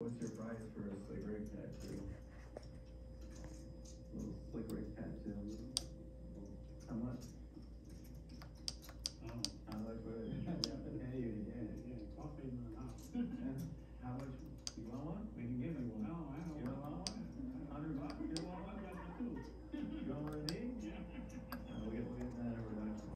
What's your price for a slick rig tattoo? Little slick rig tattoo. How much?